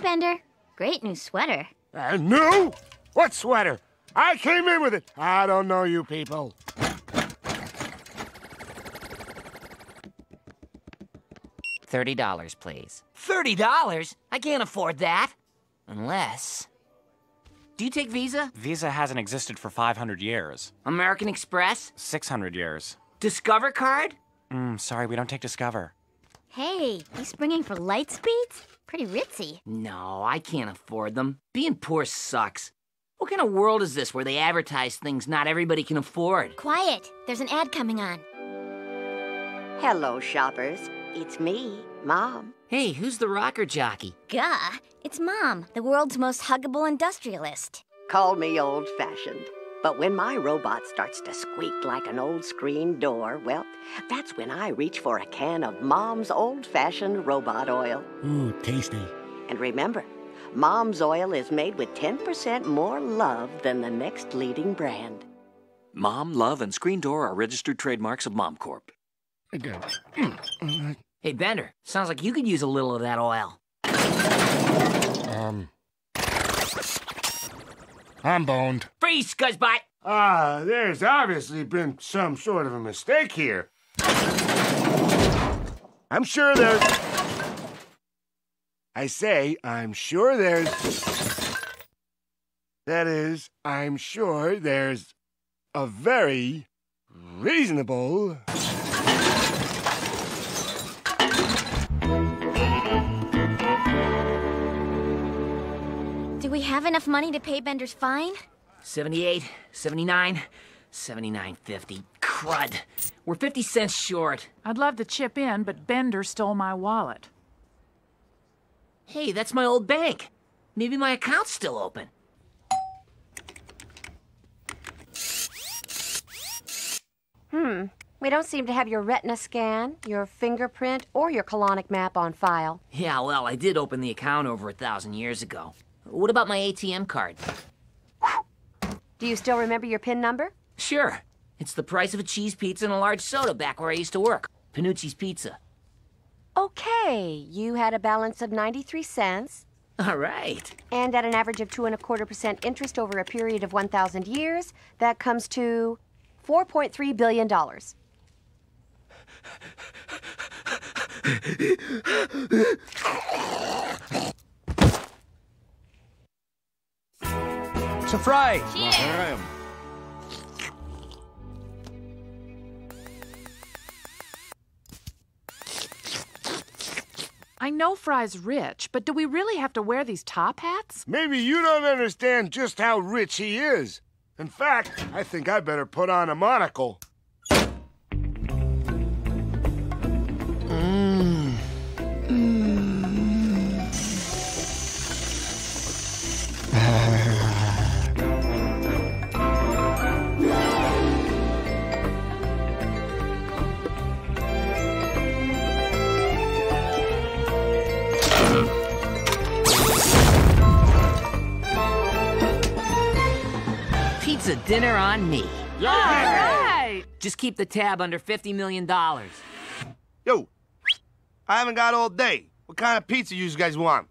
Hi, Bender. Great new sweater. Uh, new? What sweater? I came in with it. I don't know you people. Thirty dollars, please. Thirty dollars? I can't afford that. Unless. Do you take Visa? Visa hasn't existed for 500 years. American Express? 600 years. Discover card? Mm, sorry, we don't take Discover. Hey, you springing for light speeds? Pretty ritzy. No, I can't afford them. Being poor sucks. What kind of world is this where they advertise things not everybody can afford? Quiet. There's an ad coming on. Hello, shoppers. It's me, Mom. Hey, who's the rocker jockey? Gah, it's Mom, the world's most huggable industrialist. Call me old fashioned. But when my robot starts to squeak like an old screen door, well, that's when I reach for a can of Mom's old fashioned robot oil. Ooh, tasty. And remember, Mom's oil is made with 10% more love than the next leading brand. Mom, Love, and Screen Door are registered trademarks of MomCorp. Again. Hey, Bender, sounds like you could use a little of that oil. Um. I'm boned. Freeze, Scuzzbot! Ah, there's obviously been some sort of a mistake here. I'm sure there's. I say, I'm sure there's. That is, I'm sure there's a very reasonable. Do we have enough money to pay Bender's fine? 78, 79, 79.50. Crud. We're 50 cents short. I'd love to chip in, but Bender stole my wallet. Hey, that's my old bank. Maybe my account's still open. Hmm. We don't seem to have your retina scan, your fingerprint, or your colonic map on file. Yeah, well, I did open the account over a thousand years ago. What about my ATM card? Do you still remember your PIN number? Sure. It's the price of a cheese pizza and a large soda back where I used to work. Panucci's Pizza. Okay, you had a balance of 93 cents. All right. And at an average of two and a quarter percent interest over a period of 1,000 years, that comes to $4.3 billion. So, Fry. Cheers. I know Fry's rich, but do we really have to wear these top hats? Maybe you don't understand just how rich he is. In fact, I think I better put on a monocle. Pizza dinner on me. All right. Just keep the tab under $50 million. Yo, I haven't got all day. What kind of pizza you guys want?